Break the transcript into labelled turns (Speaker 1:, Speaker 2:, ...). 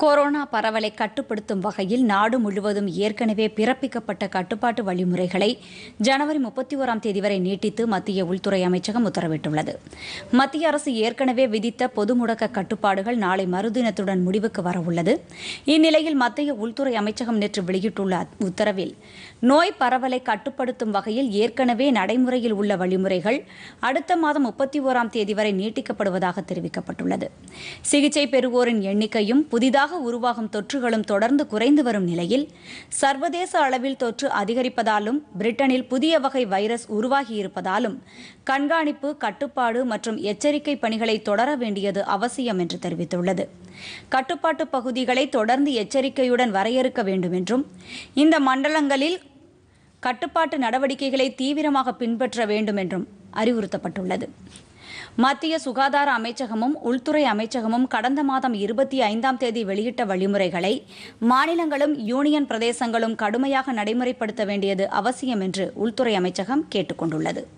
Speaker 1: Corona பரவலை கட்டுப்படுத்தும் வகையில் நாடு முழுவதும் ஏற்கனவே பிறப்பிக்கப்பட்ட கட்டுப்பாட்டு வழிமுறைகளை ஜனவரி முப்பத்தி ஓராம் தேதி வரை நீட்டித்து மத்திய உள்துறை அமைச்சகம் உத்தரவிட்டுள்ளது. மத்திய அரசு ஏற்கனவே விதித்த பொது முடக்க கட்டுப்பாடுகள் நாளை மறுதினத்துடன் முடிவுக்கு வரவுள்ளது இந்நிலையில் மத்திய உள்துறை அமைச்சகம் நேற்று வெளியிட்டுள்ள உத்தரவில் நோய் பரவலை கட்டுப்படுத்தும் வகையில் ஏற்கனவே நடைமுறையில் உள்ள வழிமுறைகள் அடுத்த மாதம் முப்பத்தி ஓராம் தேதி வரை நீட்டிக்கப்படுவதாக தெரிவிக்கப்பட்டுள்ளது. சிகிச்சை பெறுவோரின் எண்ணிக்கையும் புதிதாக உருவாகும் தொற்றுகளும் தொடர்ந்து குறைந்து வரும் நிலையில் சர்வதேச அளவில் தொற்று அதிகரிப்பதாலும் பிரிட்டனில் புதிய வகை வைரஸ் உருவாகியிருப்பதாலும் கண்காணிப்பு கட்டுப்பாடு மற்றும் எச்சரிக்கை பணிகளை தொடர வேண்டியது அவசியம் என்று தெரிவித்துள்ளது. கட்டுப்பாட்டு பகுதிகளை தொடர்ந்து எச்சரிக்கையுடன் வரையறுக்க வேண்டும் என்றும் இந்த மண்டலங்களில் கட்டுப்பாட்டு நடவடிக்கைகளை தீவிரமாக பின்பற்ற வேண்டும் என்றும் அறிவுறுத்தப்பட்டுள்ளது. மத்திய சுகாதார அமைச்சகமும் உள்துறை அமைச்சகமும் கடந்த மாதம் இருபத்தி ஐந்தாம் தேதி வெளியிட்ட வழிமுறைகளை மாநிலங்களும் யூனியன் பிரதேசங்களும் கடுமையாக நடைமுறைப்படுத்த வேண்டியது அவசியம் என்று உள்துறை அமைச்சகம் கேட்டுக் கொண்டுள்ளது